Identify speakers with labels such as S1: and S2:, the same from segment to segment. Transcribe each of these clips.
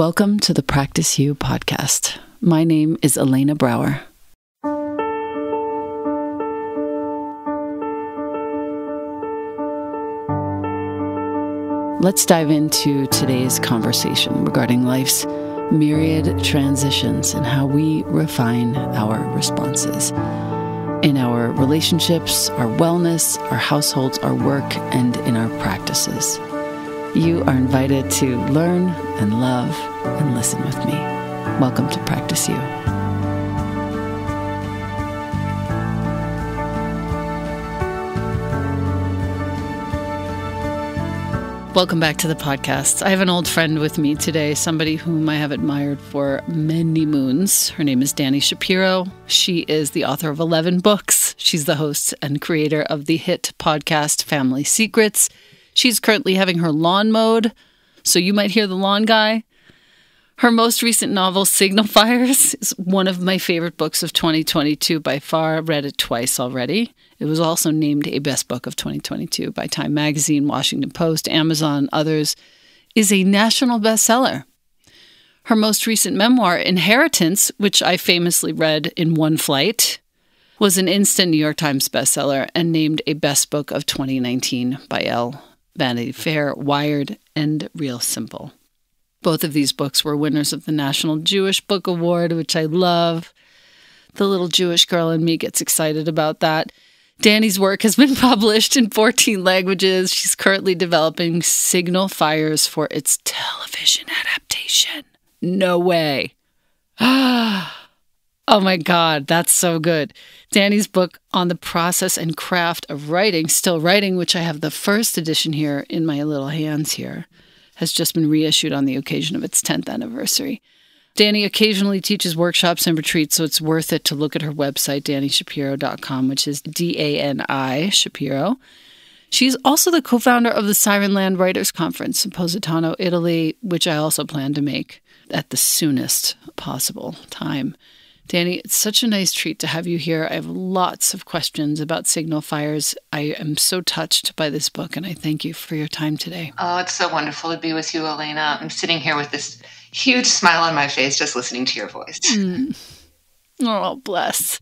S1: Welcome to the Practice You podcast. My name is Elena Brower. Let's dive into today's conversation regarding life's myriad transitions and how we refine our responses in our relationships, our wellness, our households, our work, and in our practices. You are invited to learn and love and listen with me. Welcome to Practice You. Welcome back to the podcast. I have an old friend with me today, somebody whom I have admired for many moons. Her name is Dani Shapiro. She is the author of 11 books. She's the host and creator of the hit podcast Family Secrets. She's currently having her lawn mowed, so you might hear the lawn guy. Her most recent novel, Signal Fires, is one of my favorite books of 2022 by far. I read it twice already. It was also named a best book of 2022 by Time Magazine, Washington Post, Amazon, others. Is a national bestseller. Her most recent memoir, Inheritance, which I famously read in one flight, was an instant New York Times bestseller and named a best book of 2019 by Elle, Vanity Fair, Wired, and Real Simple. Both of these books were winners of the National Jewish Book Award, which I love. The little Jewish girl in me gets excited about that. Dani's work has been published in 14 languages. She's currently developing Signal Fires for its television adaptation. No way. Ah. Oh my God, that's so good. Dani's book on the process and craft of writing, still writing, which I have the first edition here in my little hands here has just been reissued on the occasion of its 10th anniversary. Danny occasionally teaches workshops and retreats, so it's worth it to look at her website, DaniShapiro.com, which is D A N I Shapiro. She's also the co founder of the Sirenland Writers Conference in Positano, Italy, which I also plan to make at the soonest possible time. Dani, it's such a nice treat to have you here. I have lots of questions about signal fires. I am so touched by this book, and I thank you for your time today.
S2: Oh, it's so wonderful to be with you, Elena. I'm sitting here with this huge smile on my face just listening to your voice. Mm.
S1: Oh, bless.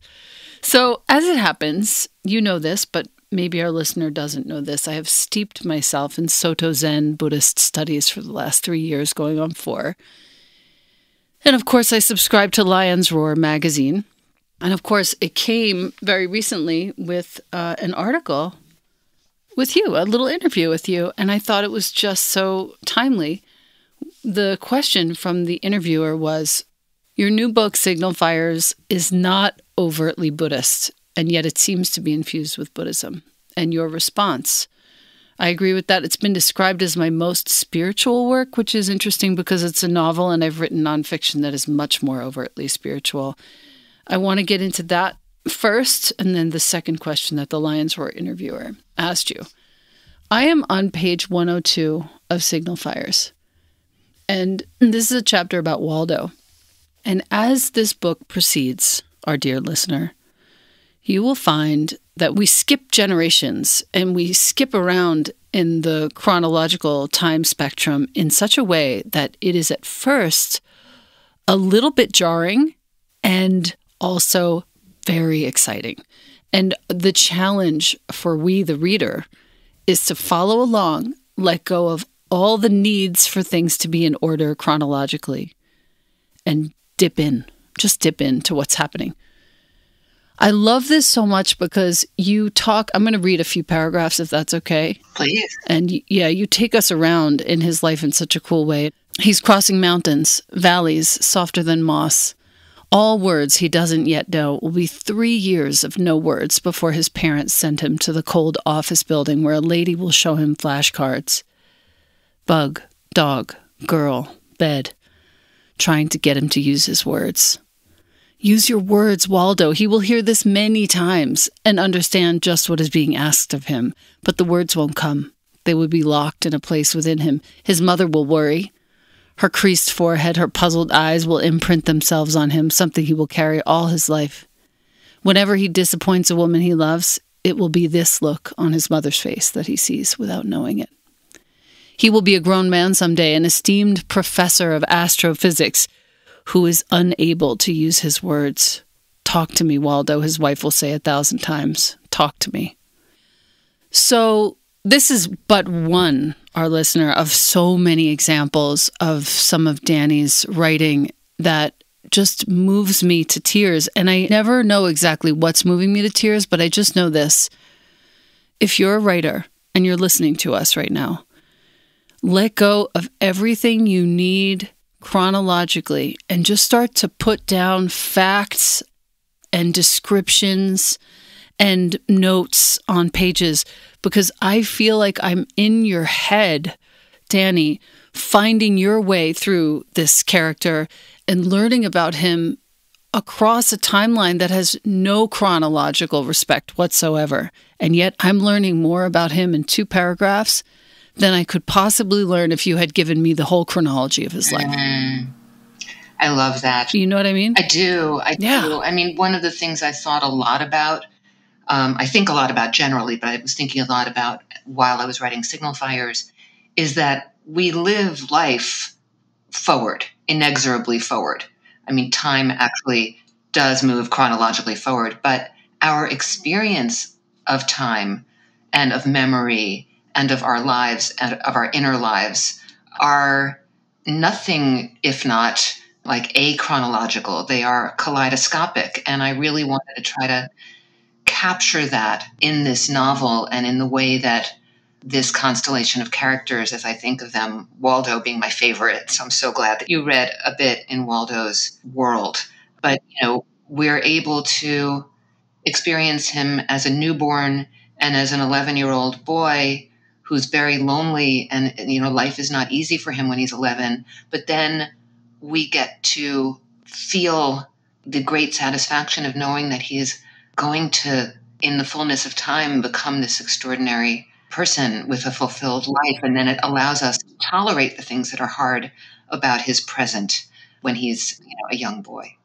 S1: So, as it happens, you know this, but maybe our listener doesn't know this. I have steeped myself in Soto Zen Buddhist studies for the last three years, going on four. And of course, I subscribe to Lion's Roar magazine. And of course, it came very recently with uh, an article with you, a little interview with you. And I thought it was just so timely. The question from the interviewer was Your new book, Signal Fires, is not overtly Buddhist, and yet it seems to be infused with Buddhism. And your response I agree with that. It's been described as my most spiritual work, which is interesting because it's a novel and I've written nonfiction that is much more overtly spiritual. I want to get into that first, and then the second question that the Lion's Roar interviewer asked you. I am on page 102 of Signal Fires, and this is a chapter about Waldo. And as this book proceeds, our dear listener, you will find that we skip generations and we skip around in the chronological time spectrum in such a way that it is at first a little bit jarring and also very exciting. And the challenge for we, the reader, is to follow along, let go of all the needs for things to be in order chronologically, and dip in, just dip into what's happening. I love this so much because you talk. I'm going to read a few paragraphs if that's okay.
S2: Please.
S1: And yeah, you take us around in his life in such a cool way. He's crossing mountains, valleys softer than moss. All words he doesn't yet know will be three years of no words before his parents send him to the cold office building where a lady will show him flashcards. Bug, dog, girl, bed, trying to get him to use his words. Use your words, Waldo. He will hear this many times and understand just what is being asked of him, but the words won't come. They will be locked in a place within him. His mother will worry. Her creased forehead, her puzzled eyes will imprint themselves on him, something he will carry all his life. Whenever he disappoints a woman he loves, it will be this look on his mother's face that he sees without knowing it. He will be a grown man someday, an esteemed professor of astrophysics who is unable to use his words. Talk to me, Waldo, his wife will say a thousand times. Talk to me. So, this is but one, our listener, of so many examples of some of Dani's writing that just moves me to tears. And I never know exactly what's moving me to tears, but I just know this. If you're a writer and you're listening to us right now, let go of everything you need chronologically and just start to put down facts and descriptions and notes on pages because I feel like I'm in your head, Dani, finding your way through this character and learning about him across a timeline that has no chronological respect whatsoever. And yet I'm learning more about him in two paragraphs than I could possibly learn if you had given me the whole chronology of his life. Mm,
S2: I love that.
S1: You know what I mean?
S2: I do. I yeah. do. I mean, one of the things I thought a lot about, um, I think a lot about generally, but I was thinking a lot about while I was writing Signal Fires, is that we live life forward, inexorably forward. I mean, time actually does move chronologically forward, but our experience of time and of memory and of our lives and of our inner lives are nothing if not like a chronological. They are kaleidoscopic. And I really wanted to try to capture that in this novel and in the way that this constellation of characters, as I think of them, Waldo being my favorite. So I'm so glad that you read a bit in Waldo's world. But, you know, we're able to experience him as a newborn and as an 11 year old boy who's very lonely and, you know, life is not easy for him when he's 11. But then we get to feel the great satisfaction of knowing that he's going to, in the fullness of time, become this extraordinary person with a fulfilled life. And then it allows us to tolerate the things that are hard about his present when he's you know, a young boy.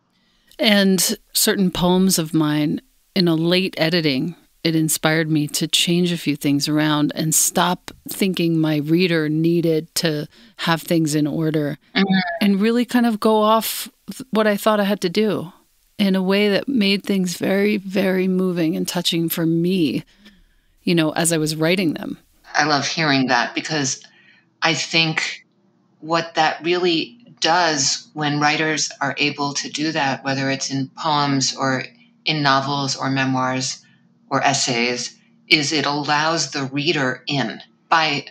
S1: And certain poems of mine in a late editing, it inspired me to change a few things around and stop thinking my reader needed to have things in order mm-hmm. and really kind of go off what I thought I had to do in a way that made things very, very moving and touching for me you know, as I was writing them.
S2: I love hearing that because I think what that really does when writers are able to do that, whether it's in poems or in novels or memoirs or essays, is it allows the reader in by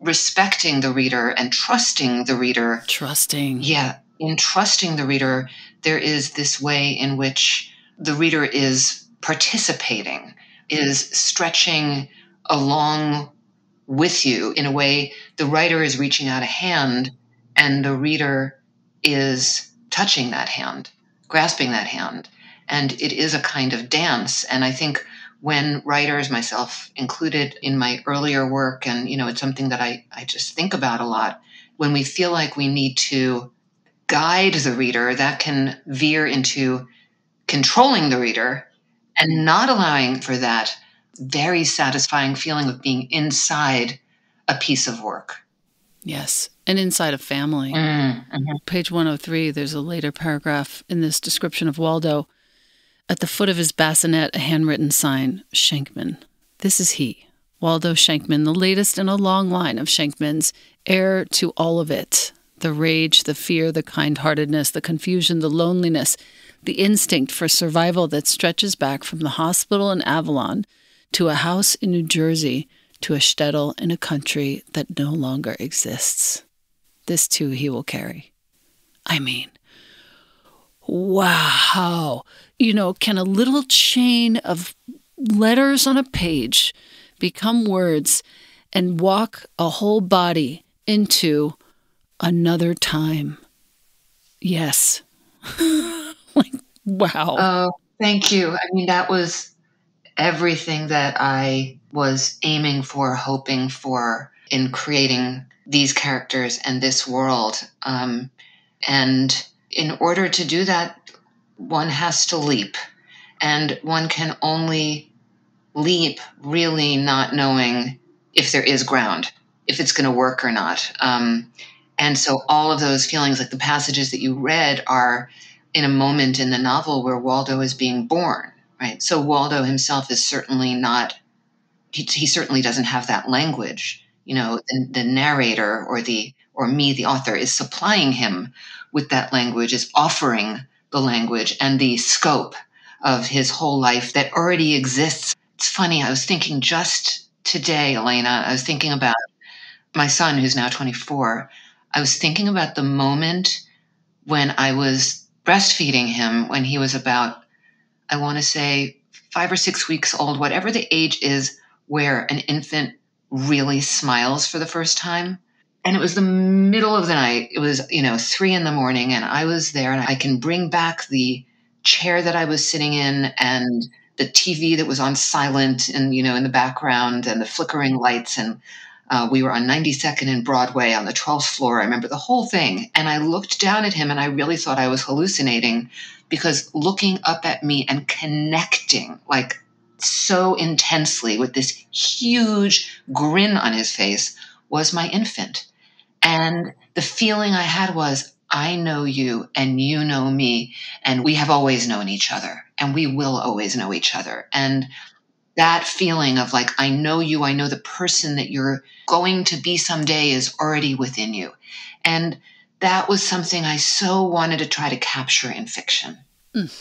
S2: respecting the reader and trusting the reader.
S1: Trusting.
S2: Yeah. In trusting the reader, there is this way in which the reader is participating is stretching along with you in a way the writer is reaching out a hand and the reader is touching that hand, grasping that hand. And it is a kind of dance. And I think when writers, myself included in my earlier work, and you know, it's something that I, I just think about a lot, when we feel like we need to guide the reader, that can veer into controlling the reader and not allowing for that very satisfying feeling of being inside a piece of work.
S1: Yes, and inside a family. Mm-hmm. Page 103, there's a later paragraph in this description of Waldo. At the foot of his bassinet, a handwritten sign Schenkman. This is he, Waldo Schenkman, the latest in a long line of Schenkmans, heir to all of it the rage, the fear, the kind heartedness, the confusion, the loneliness, the instinct for survival that stretches back from the hospital in Avalon to a house in New Jersey to a shtetl in a country that no longer exists. This too he will carry. I mean, wow. You know, can a little chain of letters on a page become words and walk a whole body into another time? Yes. like, wow.
S2: Oh, thank you. I mean, that was everything that I was aiming for, hoping for in creating these characters and this world. Um, and in order to do that, one has to leap. And one can only leap really not knowing if there is ground. if it's going to work or not. Um, and so all of those feelings, like the passages that you read, are in a moment in the novel where Waldo is being born, right? So Waldo himself is certainly not, he, he certainly doesn't have that language. You know, the, the narrator or the, or me, the author, is supplying him with that language, is offering the language and the scope of his whole life that already exists. It's funny, I was thinking just today, Elena, I was thinking about my son who's now 24. I was thinking about the moment when I was breastfeeding him when he was about, I want to say, five or six weeks old, whatever the age is where an infant really smiles for the first time. And it was the middle of the night. It was, you know, three in the morning, and I was there, and I can bring back the chair that I was sitting in and the TV that was on silent and, you know, in the background and the flickering lights. And uh, we were on 92nd and Broadway on the 12th floor. I remember the whole thing. And I looked down at him and I really thought I was hallucinating because looking up at me and connecting like so intensely with this huge grin on his face was my infant. And the feeling I had was, I know you and you know me, and we have always known each other, and we will always know each other. And that feeling of like, I know you, I know the person that you're going to be someday is already within you. And that was something I so wanted to try to capture in fiction. Mm.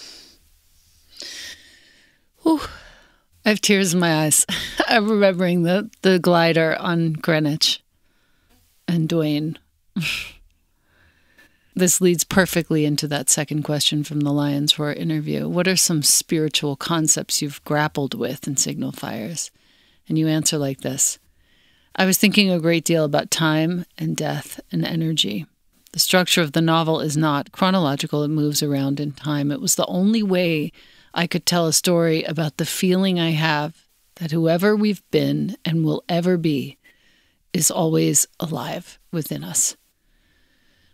S1: I have tears in my eyes. I'm remembering the, the glider on Greenwich and Duane. This leads perfectly into that second question from the Lions Roar interview. What are some spiritual concepts you've grappled with in signal fires? And you answer like this I was thinking a great deal about time and death and energy. The structure of the novel is not chronological, it moves around in time. It was the only way I could tell a story about the feeling I have that whoever we've been and will ever be is always alive within us.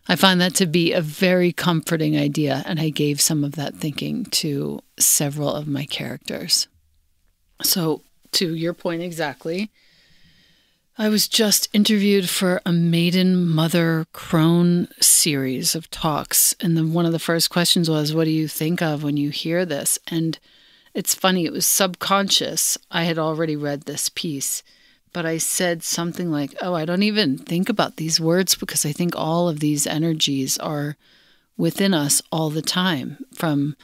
S1: I find that to be a very comforting idea, and I gave some of that thinking to several of my characters. So, to your point exactly, I was just interviewed for a maiden mother crone series of talks. And then one of the first questions was, What do you think of when you hear this? And it's funny, it was subconscious. I had already read this piece but I said something like, Oh, I don't even think about these words because I think all of these energies are within us all the time. From,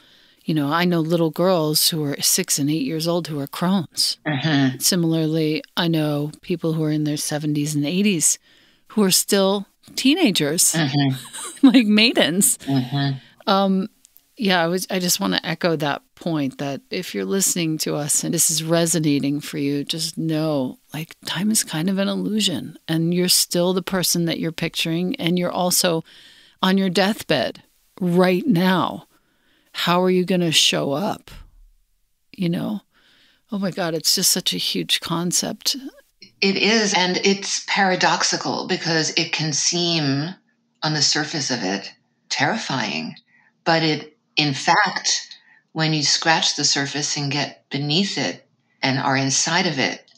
S1: you know, I know little girls who are six and eight years old who are crones. Uh-huh. Similarly, I know people who are in their 70s and 80s who are still teenagers, uh-huh. like maidens. Uh-huh. Um, yeah, I was. I just want to echo that point that if you're listening to us and this is resonating for you, just know like time is kind of an illusion, and you're still the person that you're picturing, and you're also on your deathbed right now. How are you going to show up? You know. Oh my God, it's just such a huge concept.
S2: It is, and it's paradoxical because it can seem on the surface of it terrifying, but it in fact, when you scratch the surface and get beneath it and are inside of it,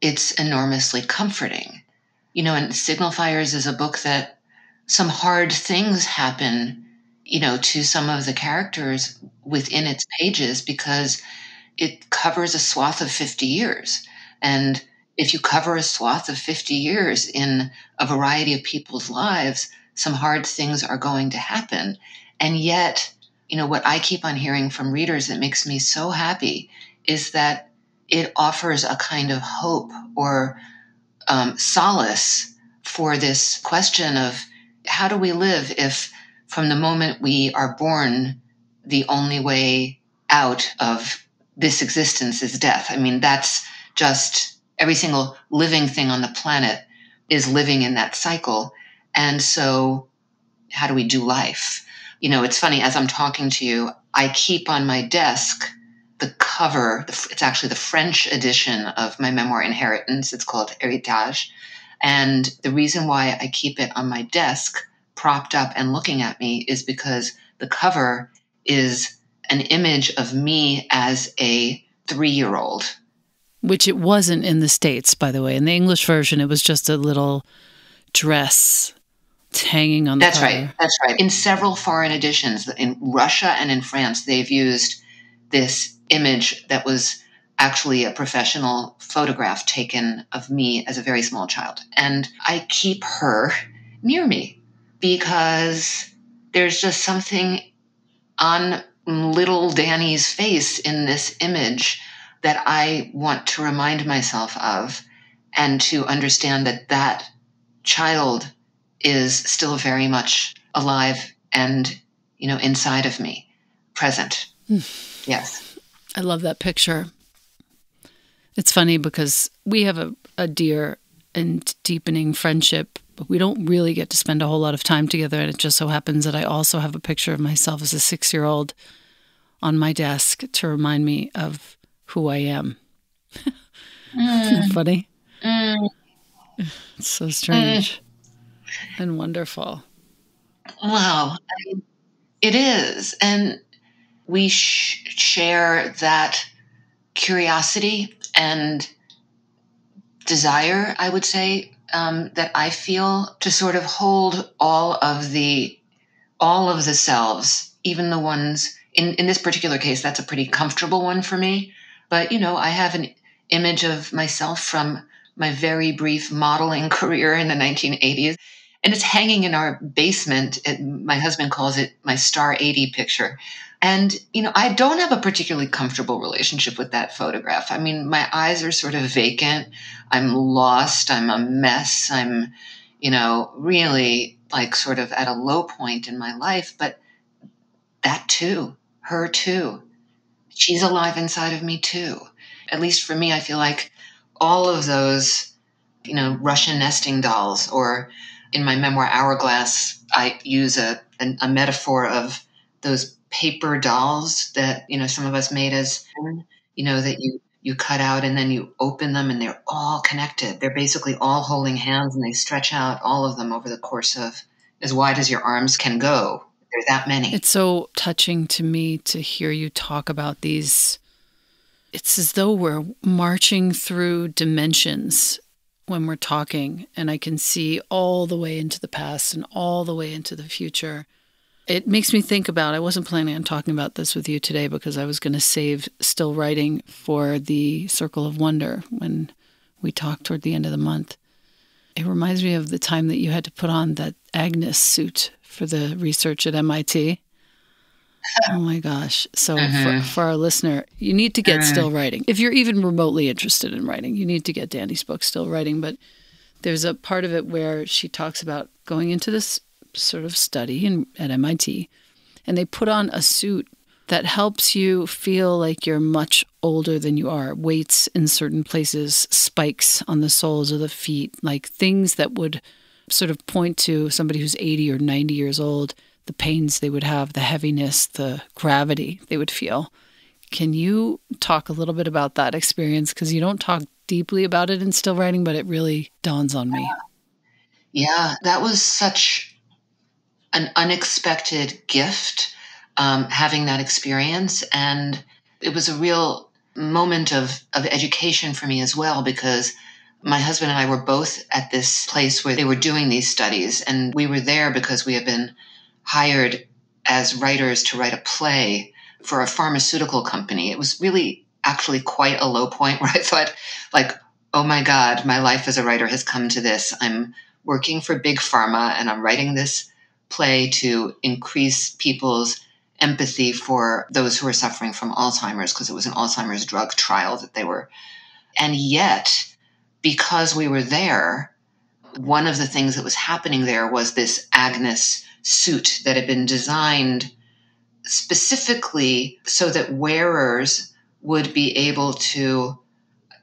S2: it's enormously comforting. You know, and Signal Fires is a book that some hard things happen, you know, to some of the characters within its pages because it covers a swath of 50 years. And if you cover a swath of 50 years in a variety of people's lives, some hard things are going to happen. And yet, you know, what I keep on hearing from readers that makes me so happy is that it offers a kind of hope or um, solace for this question of how do we live if from the moment we are born, the only way out of this existence is death. I mean, that's just every single living thing on the planet is living in that cycle. And so, how do we do life? You know, it's funny as I'm talking to you, I keep on my desk the cover. It's actually the French edition of my memoir Inheritance. It's called Héritage. And the reason why I keep it on my desk, propped up and looking at me, is because the cover is an image of me as a three year old.
S1: which it wasn't in the States, by the way. In the English version, it was just a little dress hanging on the
S2: That's right. That's right. In several foreign editions, in Russia and in France, they've used this image that was actually a professional photograph taken of me as a very small child. And I keep her near me because there's just something on little Dani's face in this image that I want to remind myself of and to understand that that child is still very much alive and you know inside of me present. Yes.
S1: I love that picture. It's funny because we have a, a dear and deepening friendship but we don't really get to spend a whole lot of time together. And it just so happens that i also have a picture of myself as a six year old on my desk to remind me of who i am. Mm. funny? Mm. it's so strange. Mm and wonderful.
S2: Wow. I mean, it is. And we sh- share that curiosity and desire, I would say, um, that I feel to sort of hold all of the all of the selves, even the ones in, in this particular case, that's a pretty comfortable one for me. But you know, I have an image of myself from my very brief modeling career in the 1980s and it's hanging in our basement. It, my husband calls it my star 80 picture. And, you know, I don't have a particularly comfortable relationship with that photograph. I mean, my eyes are sort of vacant. I'm lost. I'm a mess. I'm, you know, really like sort of at a low point in my life. But that too, her too, she's alive inside of me too. At least for me, I feel like all of those, you know, Russian nesting dolls or in my memoir Hourglass, I use a, a, a metaphor of those paper dolls that you know some of us made as you know that you you cut out and then you open them and they're all connected. They're basically all holding hands and they stretch out all of them over the course of as wide as your arms can go. There's that many.
S1: It's so touching to me to hear you talk about these. It's as though we're marching through dimensions when we're talking, and I can see all the way into the past and all the way into the future. It makes me think about I wasn't planning on talking about this with you today because I was going to save still writing for the Circle of Wonder when we talk toward the end of the month. It reminds me of the time that you had to put on that Agnes suit for the research at MIT. Oh my gosh. So, uh-huh. for, for, our listener, you need to get uh-huh. still writing. If you're even remotely interested in writing, you need to get Dani's book, Still Writing. But there's a part of it where she talks about going into this sort of study in, at MIT, and they put on a suit that helps you feel like you're much older than you are. Weights in certain places, spikes on the soles of the feet, like things that would sort of point to somebody who's 80 or 90 years old the pains they would have, the heaviness, the gravity they would feel. Can you talk a little bit about that experience? Because you don't talk deeply about it in still writing, but it really dawns on me.
S2: Yeah, that was such an unexpected gift um, having that experience. And it was a real moment of, of education for me as well because my husband and I were both at this place where they were doing these studies. And we were there because we had been hired as writers to write a play for a pharmaceutical company. It was really actually quite a low point where I thought, like, oh my God, my life as a writer has come to this. I'm working for Big Pharma and I'm writing this play to increase people's empathy for those who are suffering from Alzheimer's because it was an Alzheimer's drug trial that they were. And yet, because we were there, one of the things that was happening there was this Agnes suit that had been designed specifically so that wearers would be able to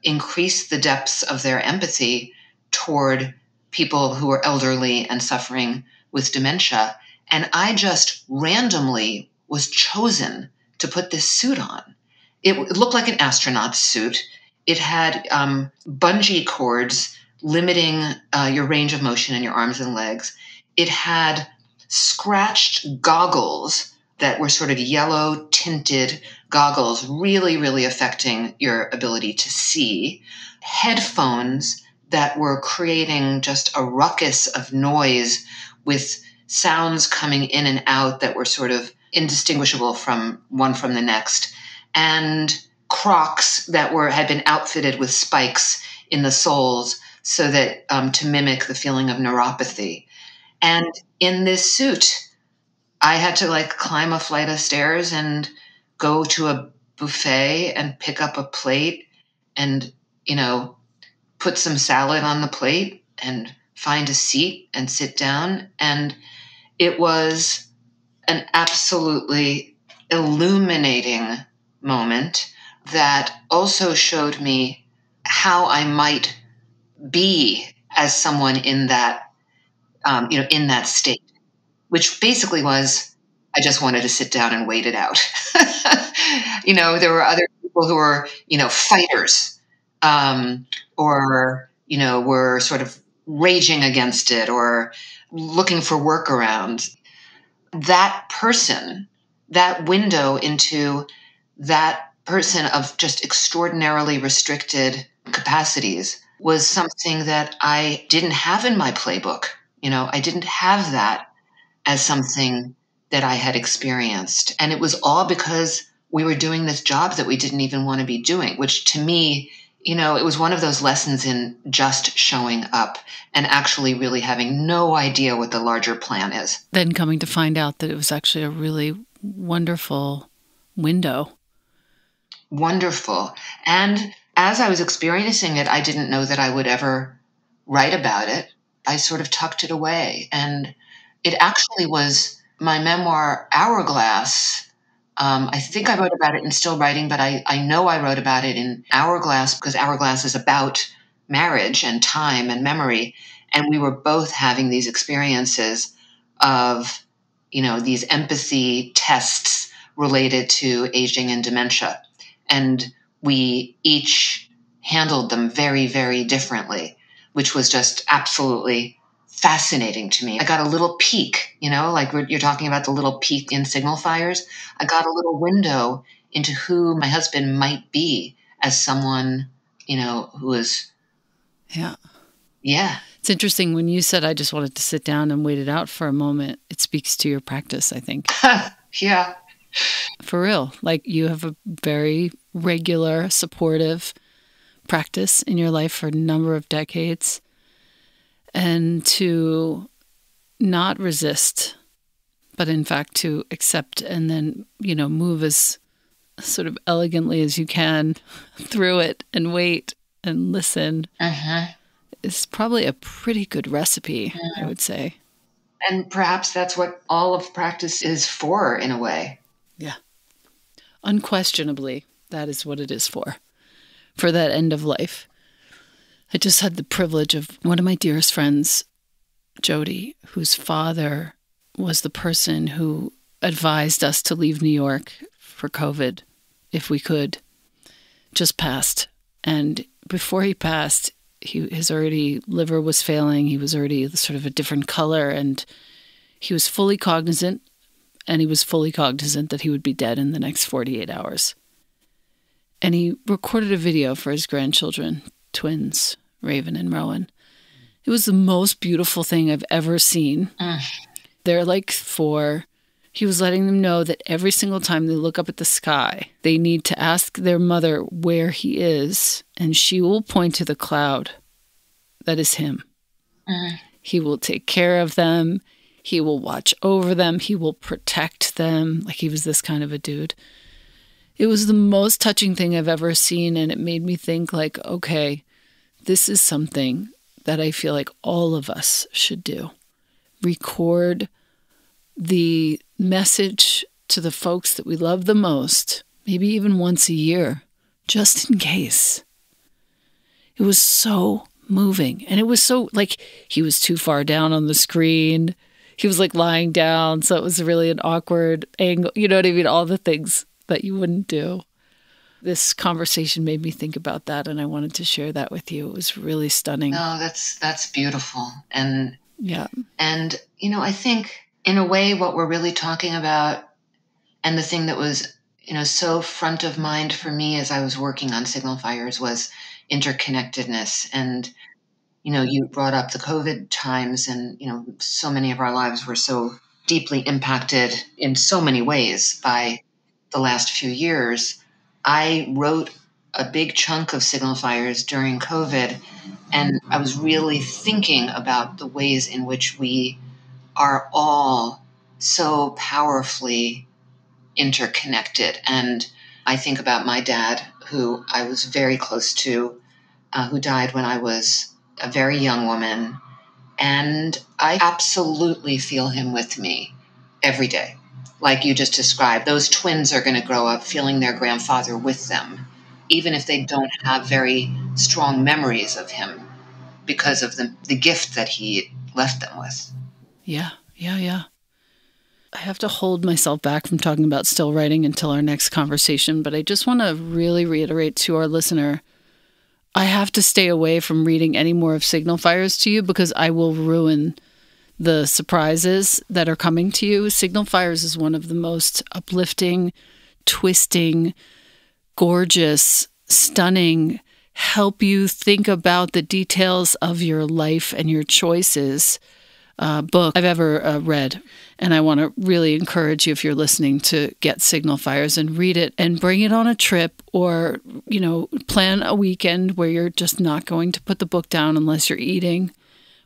S2: increase the depths of their empathy toward people who are elderly and suffering with dementia. And I just randomly was chosen to put this suit on. It, looked like an astronaut suit. It had um, bungee cords limiting uh, your range of motion in your arms and legs. It had scratched goggles that were sort of yellow tinted goggles, really, really affecting your ability to see, headphones that were creating just a ruckus of noise with sounds coming in and out that were sort of indistinguishable from one from the next, and Crocs that were had been outfitted with spikes in the soles so that um, to mimic the feeling of neuropathy. And in this suit, I had to like climb a flight of stairs and go to a buffet and pick up a plate and, you know, put some salad on the plate and find a seat and sit down. And it was an absolutely illuminating moment that also showed me how I might be as someone in that, um, you know, in that state, which basically was I just wanted to sit down and wait it out. you know, there were other people who were, you know, fighters, um, or you know, were sort of raging against it or looking for workarounds. That person, that window into that person of just extraordinarily restricted capacities was something that I didn't have in my playbook. You know, I didn't have that as something that I had experienced. And it was all because we were doing this job that we didn't even want to be doing, which to me, you know, it was one of those lessons in just showing up and actually really having no idea what the larger plan is.
S1: Then coming to find out that it was actually a really wonderful window.
S2: Wonderful. And as I was experiencing it, I didn't know that I would ever write about it. I sort of tucked it away. And it actually was my memoir, Hourglass. Um, I think I wrote about it in Still Writing, but I, I know I wrote about it in Hourglass because Hourglass is about marriage and time and memory. And we were both having these experiences of, you know, these empathy tests related to aging and dementia. And we each handled them very, very differently, which was just absolutely fascinating to me. I got a little peek, you know, like you're talking about the little peek in signal fires. I got a little window into who my husband might be as someone, you know, who is.
S1: Yeah.
S2: Yeah.
S1: It's interesting when you said I just wanted to sit down and wait it out for a moment. It speaks to your practice, I think.
S2: yeah.
S1: For real. Like you have a very regular, supportive practice in your life for a number of decades. And to not resist, but in fact to accept and then, you know, move as sort of elegantly as you can through it and wait and listen uh-huh. is probably a pretty good recipe, uh-huh. I would say.
S2: And perhaps that's what all of practice is for, in a way.
S1: Yeah. Unquestionably, that is what it is for, for that end of life. I just had the privilege of one of my dearest friends, Jody, whose father was the person who advised us to leave New York for COVID if we could, just passed. And before he passed, he, his already liver was failing. He was already sort of a different color, and he was fully cognizant and he was fully cognizant that he would be dead in the next 48 hours. And he recorded a video for his grandchildren, twins, Raven and Rowan. It was the most beautiful thing I've ever seen. Mm. They're like four. He was letting them know that every single time they look up at the sky, they need to ask their mother where he is, and she will point to the cloud. That is him. Mm. He will take care of them. He will watch over them. He will protect them. Like he was this kind of a dude. It was the most touching thing I've ever seen. And it made me think, like, okay, this is something that I feel like all of us should do. Record the message to the folks that we love the most, maybe even once a year, just in case. It was so moving. And it was so like he was too far down on the screen he was like lying down, so it was really an awkward angle. You know what I mean? All the things that you wouldn't do. This conversation made me think about that, and I wanted to share that with you. It was really stunning.
S2: No, that's that's beautiful, and
S1: yeah,
S2: and you know, I think in a way, what we're really talking about And the thing that was, you know, so front of mind for me as I was working on signal fires was interconnectedness. And, you know, you brought up the COVID times, and, you know, so many of our lives were so deeply impacted in so many ways by the last few years. I wrote a big chunk of signal fires during COVID, and I was really thinking about the ways in which we are all so powerfully interconnected. And I think about my dad, who I was very close to, uh, who died when I was a very young woman. And I absolutely feel him with me every day. Like you just described, those twins are going to grow up feeling their grandfather with them even if they don't have very strong memories of him because of the, the gift that he left them with.
S1: Yeah, yeah, yeah. I have to hold myself back from talking about still writing until our next conversation, but I just want to really reiterate to our listener I have to stay away from reading any more of Signal Fires to you because I will ruin the surprises that are coming to you. Signal Fires is one of the most uplifting, twisting, gorgeous, stunning, help you think about the details of your life and your choices uh, book I've ever uh, read. And I want to really encourage you, if you're listening, to get Signal Fires and read it and bring it on a trip or, you know, plan a weekend where you're just not going to put the book down unless you're eating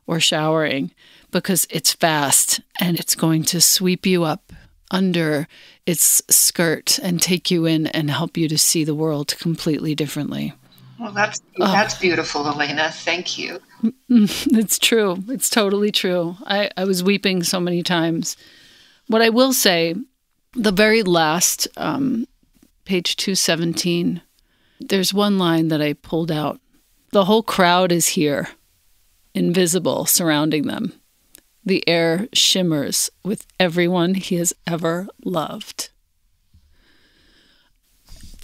S1: or showering because it's fast and it's going to sweep you up under its skirt and take you in and help you to see the world completely differently.
S2: Well, that's that's oh. beautiful, Elena. Thank you.
S1: It's true. It's totally true. I, I was weeping so many times. What I will say, the very last um, page 217, there's one line that I pulled out. The whole crowd is here, invisible, surrounding them. The air shimmers with everyone he has ever loved.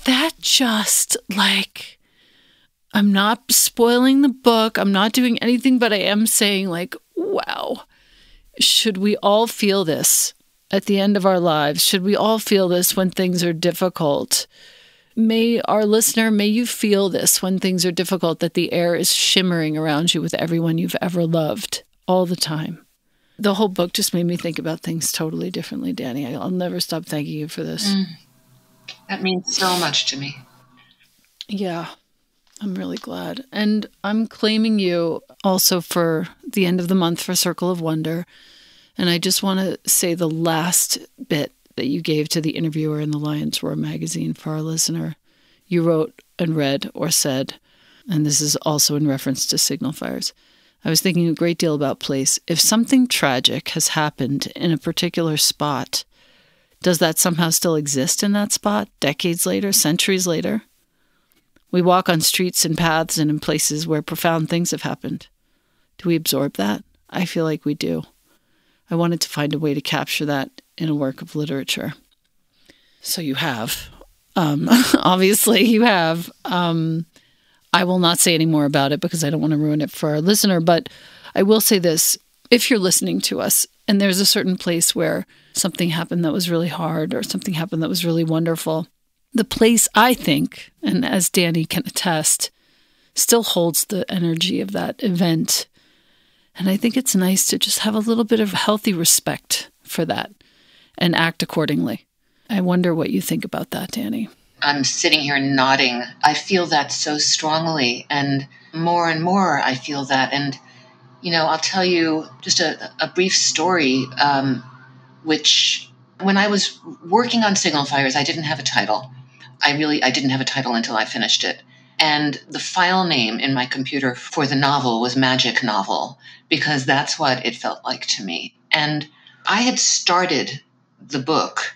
S1: That just like, I'm not spoiling the book. I'm not doing anything, but I am saying, like, wow, should we all feel this at the end of our lives? Should we all feel this when things are difficult? May our listener, may you feel this when things are difficult, that the air is shimmering around you with everyone you've ever loved all the time. The whole book just made me think about things totally differently, Dani. I'll never stop thanking you for this. Mm.
S2: That means so much to me.
S1: Yeah, I'm really glad. And I'm claiming you also for the end of the month for Circle of Wonder. And I just want to say the last bit that you gave to the interviewer in the Lion's Roar magazine for our listener. You wrote and read or said, and this is also in reference to signal fires. I was thinking a great deal about place. If something tragic has happened in a particular spot, does that somehow still exist in that spot decades later, centuries later? We walk on streets and paths and in places where profound things have happened. Do we absorb that? I feel like we do. I wanted to find a way to capture that in a work of literature. So you have. Um, obviously, you have. Um, I will not say any more about it because I don't want to ruin it for our listener. But I will say this if you're listening to us and there's a certain place where something happened that was really hard or something happened that was really wonderful, the place I think, and as Dani can attest, still holds the energy of that event. And I think it's nice to just have a little bit of healthy respect for that and act accordingly. I wonder what you think about that, Dani.
S2: I'm sitting here nodding. I feel that so strongly. And more and more, I feel that. And, you know, I'll tell you just a, a brief story, um, which when I was working on Signal Fires, I didn't have a title. I really, I didn't have a title until I finished it. And the file name in my computer for the novel was Magic Novel because that's what it felt like to me. And I had started the book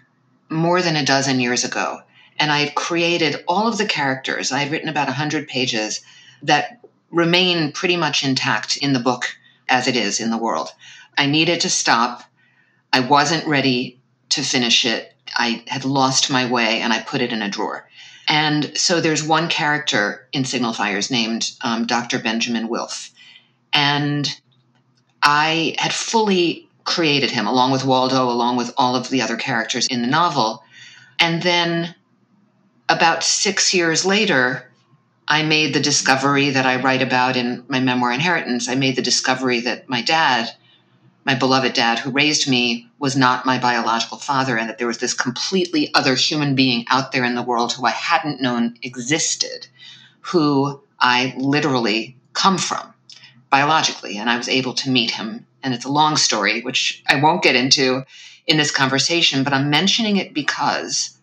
S2: more than a dozen years ago and I had created all of the characters. I had written about 100 pages that remain pretty much intact in the book as it is in the world. I needed to stop. I wasn't ready to finish it. I had lost my way and I put it in a drawer. And so there's one character in Signal Fires named um, Dr. Benjamin Wilf. And I had fully created him along with Waldo, along with all of the other characters in the novel And then about six years later, I made the discovery that I write about in my memoir Inheritance. I made the discovery that my dad, my beloved dad who raised me, was not my biological father, and that there was this completely other human being out there in the world who I hadn't known existed, who I literally come from biologically. And I was able to meet him. And it's a long story, which I won't get into in this conversation, but I'm mentioning it because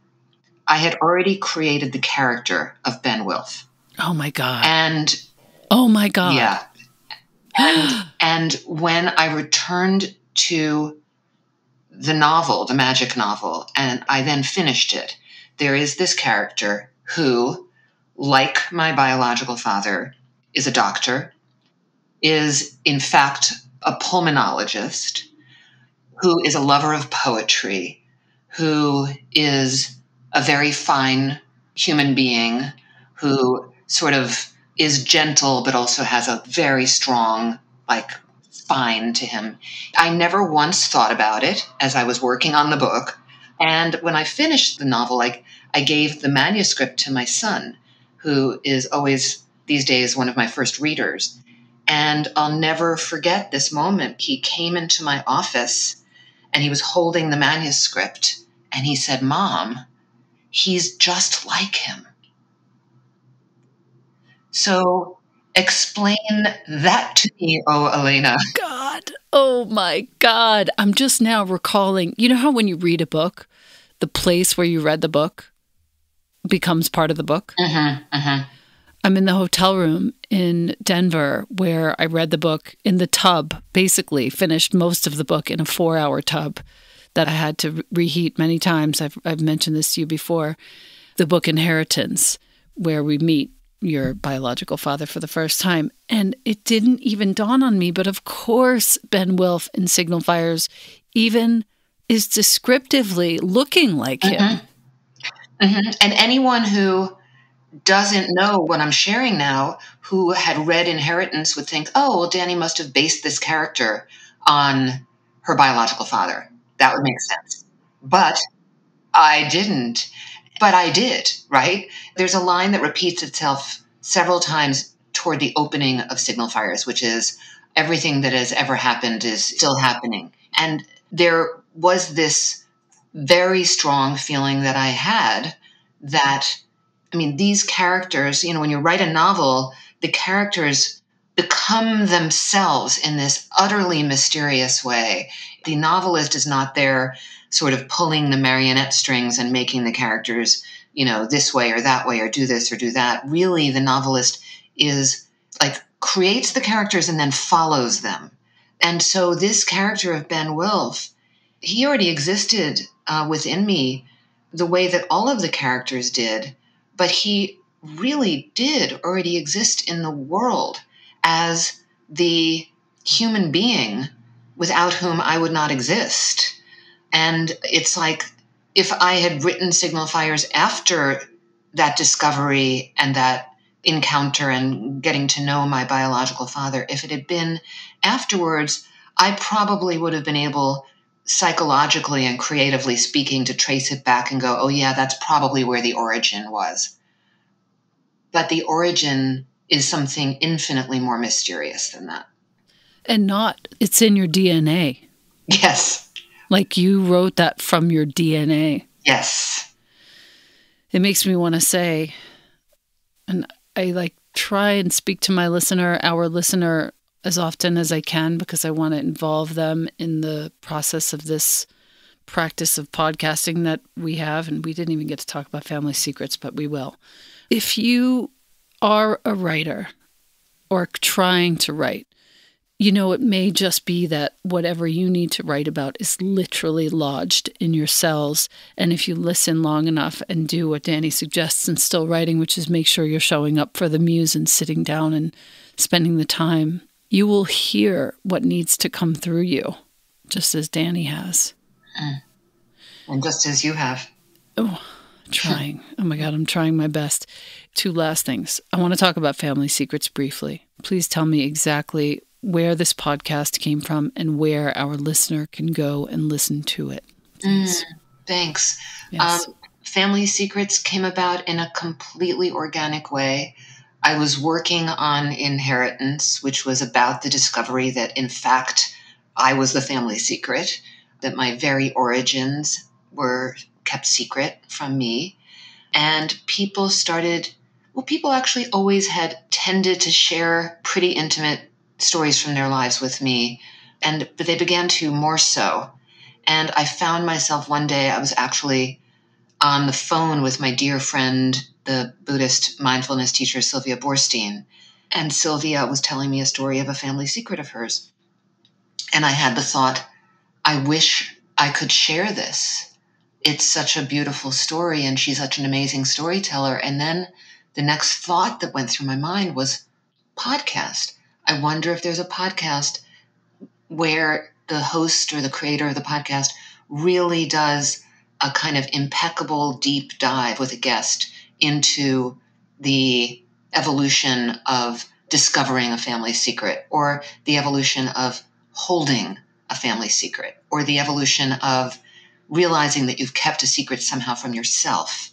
S2: I had already created the character of Ben Wilf.
S1: Oh my God.
S2: And
S1: oh my God.
S2: Yeah. And, and when I returned to the novel, the magic novel, and I then finished it, there is this character who, like my biological father, is a doctor, is in fact a pulmonologist, who is a lover of poetry, who is a very fine human being, who sort of is gentle but also has a very strong like spine to him. I never once thought about it as I was working on the book. And when I finished the novel, like I gave the manuscript to my son, who is always these days one of my first readers. And I'll never forget this moment. He came into my office and he was holding the manuscript and he said, Mom, he's just like him. So explain that to me, oh Elena.
S1: God. Oh my God. I'm just now recalling, you know how when you read a book, the place where you read the book becomes part of the book?
S2: Mm-hmm, mm-hmm.
S1: I'm in the hotel room in Denver where I read the book in the tub, basically finished most of the book in a four hour tub that I had to reheat many times. I've, I've mentioned this to you before. The book Inheritance, where we meet your biological father for the first time. And it didn't even dawn on me, but of course, Ben Wilf in Signal Fires even is descriptively looking like him.
S2: Mm-hmm. Mm-hmm. And anyone who doesn't know what I'm sharing now, who had read Inheritance, would think, oh, well, Dani must have based this character on her biological father. That would make sense. But I didn't. But I did, right? There's a line that repeats itself several times toward the opening of Signal Fires, which is everything that has ever happened is still happening. And there was this very strong feeling that I had that, I mean, these characters, you know, when you write a novel, the characters become themselves in this utterly mysterious way. The novelist is not there sort of pulling the marionette strings and making the characters, you know, this way or that way or do this or do that. Really, the novelist is like creates the characters and then follows them. And so this character of Ben Wilf, he already existed uh, within me the way that all of the characters did, but he really did already exist in the world as the human being without whom I would not exist. And it's like if I had written Signal Fires after that discovery and that encounter and getting to know my biological father, if it had been afterwards, I probably would have been able, psychologically and creatively speaking, to trace it back and go, oh, yeah, that's probably where the origin was. But the origin is something infinitely more mysterious than that.
S1: And not, it's in your DNA.
S2: Yes.
S1: Like you wrote that from your DNA.
S2: Yes.
S1: It makes me want to say, and I like try and speak to my listener, our listener, as often as I can because I want to involve them in the process of this practice of podcasting that we have. And we didn't even get to talk about family secrets, but we will. If you are a writer or trying to write, you know, it may just be that whatever you need to write about is literally lodged in your cells. And if you listen long enough and do what Dani suggests in still writing, which is make sure you're showing up for the muse and sitting down and spending the time, you will hear what needs to come through you, just as Dani has.
S2: Mm. And just as you have.
S1: Oh, trying. oh my God, I'm trying my best. Two last things. I want to talk about family secrets briefly. Please tell me exactly where this podcast came from and where our listener can go and listen to it.
S2: Mm, thanks. Yes. Um, Family Secrets came about in a completely organic way. I was working on Inheritance, which was about the discovery that, in fact, I was the family secret, that my very origins were kept secret from me. And people started, well, people actually always had tended to share pretty intimate stories from their lives with me. And, but they began to more so. And I found myself one day, I was actually on the phone with my dear friend, the Buddhist mindfulness teacher, Sylvia Boorstein. And Sylvia was telling me a story of a family secret of hers. And I had the thought, I wish I could share this. It's such a beautiful story, and she's such an amazing storyteller. And then the next thought that went through my mind was podcast. I wonder if there's a podcast where the host or the creator of the podcast really does a kind of impeccable deep dive with a guest into the evolution of discovering a family secret or the evolution of holding a family secret or the evolution of realizing that you've kept a secret somehow from yourself.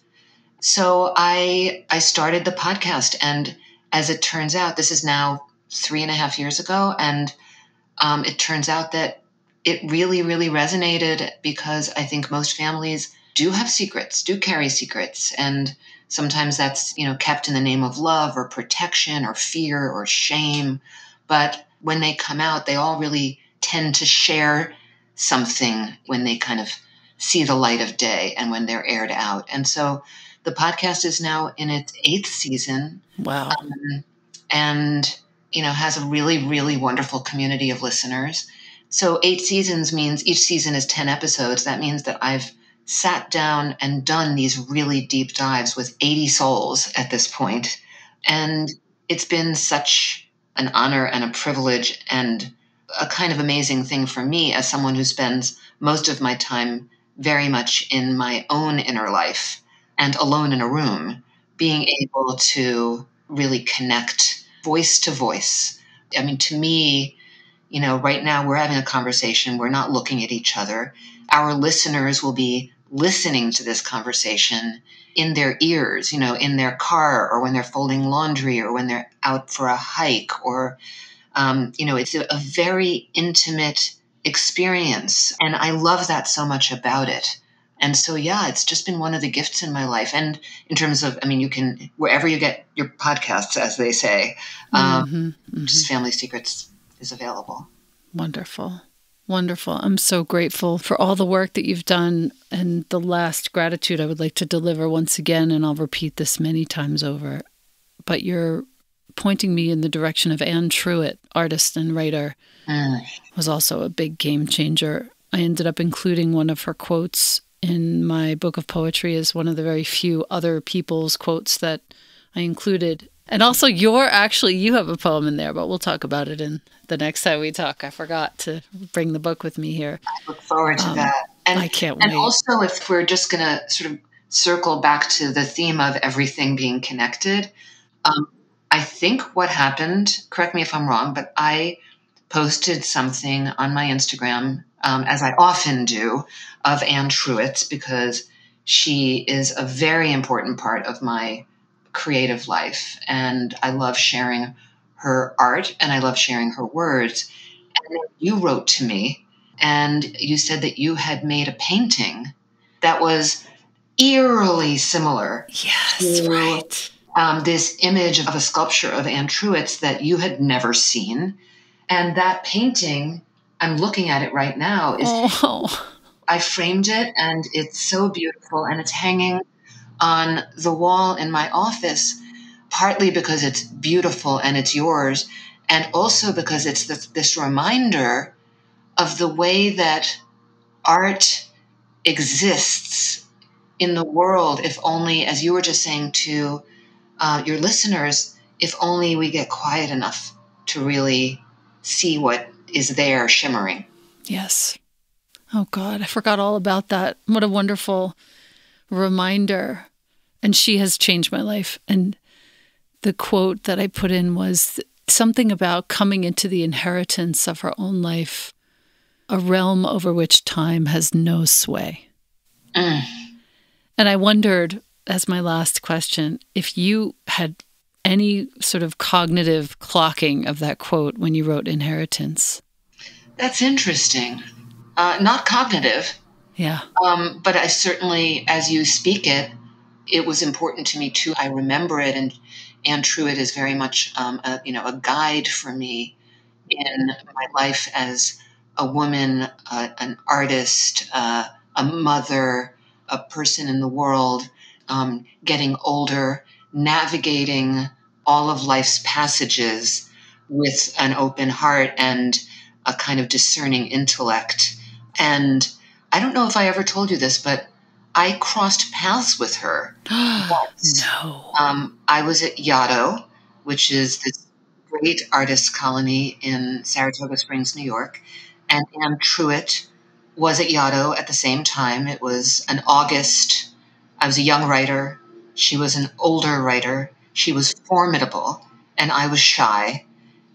S2: So I I started the podcast and as it turns out, this is now three and a half years ago, and um, it turns out that it really, really resonated because I think most families do have secrets, do carry secrets. And sometimes that's, you know, kept in the name of love or protection or fear or shame. But when they come out, they all really tend to share something when they kind of see the light of day and when they're aired out. And so the podcast is now in its eighth season.
S1: Wow. Um,
S2: and, you know, has a really, really wonderful community of listeners. So eight seasons means each season is 10 episodes. That means that I've sat down and done these really deep dives with 80 souls at this point. And it's been such an honor and a privilege and a kind of amazing thing for me as someone who spends most of my time very much in my own inner life and alone in a room, being able to really connect voice to voice. I mean, to me, you know, right now we're having a conversation, we're not looking at each other. Our listeners will be listening to this conversation in their ears, you know, in their car or when they're folding laundry or when they're out for a hike or, um, you know, it's a, a very intimate experience. And I love that so much about it. And so, yeah, it's just been one of the gifts in my life. And in terms of, I mean, you can, wherever you get your podcasts, as they say, um, mm-hmm, mm-hmm. just Family Secrets is available.
S1: Wonderful. Wonderful. I'm so grateful for all the work that you've done. And the last gratitude I would like to deliver once again, and I'll repeat this many times over. But you're pointing me in the direction of Anne Truitt, artist and writer, mm. was also a big game changer. I ended up including one of her quotes in my book of poetry is one of the very few other people's quotes that I included and also, you're actually, you have a poem in there, but we'll talk about it in the next time we talk. I forgot to bring the book with me here.
S2: I look forward to um, that.
S1: And I can't
S2: and
S1: wait.
S2: And also, if we're just going to sort of circle back to the theme of everything being connected, um, I think what happened, correct me if I'm wrong, but I posted something on my Instagram, um, as I often do, of Anne Truitt because she is a very important part of my creative life. And I love sharing her art and I love sharing her words. And you wrote to me and you said that you had made a painting that was eerily similar.
S1: Yes, to, right.
S2: Um, this image of a sculpture of Anne Truitt's that you had never seen. And that painting, I'm looking at it right now, is oh. I framed it and it's so beautiful and it's hanging on the wall in my office, partly because it's beautiful and it's yours, and also because it's the, this reminder of the way that art exists in the world, if only, as you were just saying to uh, your listeners, if only we get quiet enough to really see what is there shimmering.
S1: Yes. Oh, God, I forgot all about that. What a wonderful reminder. And she has changed my life. And the quote that I put in was something about coming into the inheritance of her own life, a realm over which time has no sway. Mm. And I wondered, as my last question, if you had any sort of cognitive clocking of that quote when you wrote Inheritance.
S2: That's interesting. Uh, not cognitive.
S1: Yeah.
S2: Um, but I certainly, as you speak it, it was important to me too. I remember it, and Anne Truitt is very much, um, a, you know, a guide for me in my life as a woman, uh, an artist, uh, a mother, a person in the world, um, getting older, navigating all of life's passages with an open heart and a kind of discerning intellect. And I don't know if I ever told you this, but I crossed paths with her
S1: once. No.
S2: Um, I was at Yaddo, which is this great artist colony in Saratoga Springs, New York, and Anne Truitt was at Yaddo at the same time. It was an August. I was a young writer. She was an older writer. She was formidable, and I was shy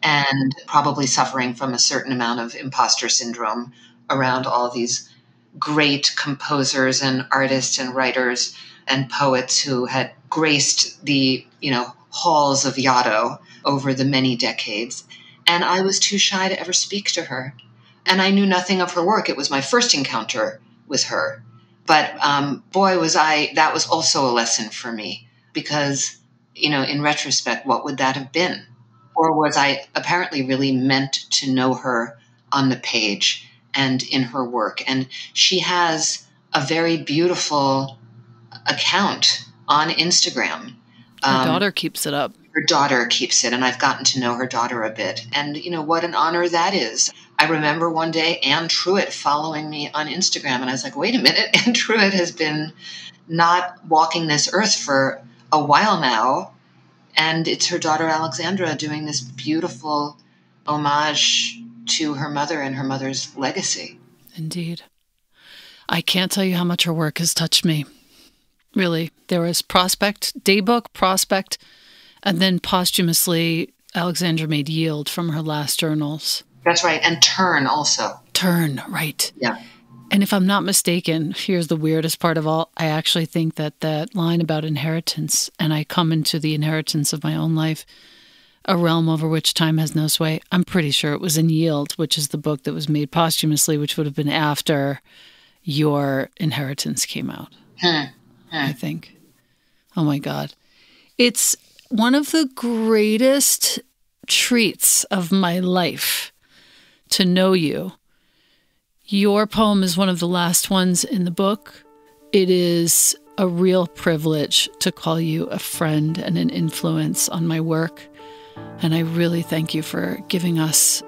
S2: and probably suffering from a certain amount of imposter syndrome around all these great composers and artists and writers and poets who had graced the, you know, halls of Yaddo over the many decades. And I was too shy to ever speak to her. And I knew nothing of her work. It was my first encounter with her. But um, boy, was I, that was also a lesson for me because, you know, in retrospect, what would that have been? Or was I apparently really meant to know her on the page and in her work? And she has a very beautiful account on Instagram.
S1: Her um, daughter keeps it up.
S2: Her daughter keeps it, and I've gotten to know her daughter a bit. And you know what an honor that is. I remember one day Anne Truitt following me on Instagram, and I was like, wait a minute, Anne Truitt has been not walking this earth for a while now. And it's her daughter Alexandra doing this beautiful homage to her mother and her mother's legacy.
S1: Indeed. I can't tell you how much her work has touched me. Really. There was Prospect, Daybook, Prospect, and then posthumously, Alexandra made Yield from her last journals.
S2: That's right. And Turn also.
S1: Turn, right.
S2: Yeah.
S1: And if I'm not mistaken, here's the weirdest part of all. I actually think that that line about inheritance, and I come into the inheritance of my own life, a realm over which time has no sway. I'm pretty sure it was in Yield, which is the book that was made posthumously, which would have been after your inheritance came out.
S2: Hmm. Hmm.
S1: I think. Oh my God. It's one of the greatest treats of my life to know you. Your poem is one of the last ones in the book. It is a real privilege to call you a friend and an influence on my work. And I really thank you for giving us,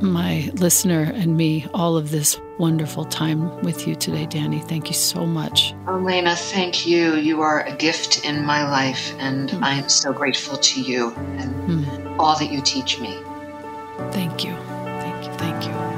S1: my listener and me, all of this wonderful time with you today, Dani. Thank you so much.
S2: Elena, thank you. You are a gift in my life, and mm. I am so grateful to you and mm. all that you teach me.
S1: Thank you. Thank you. Thank you.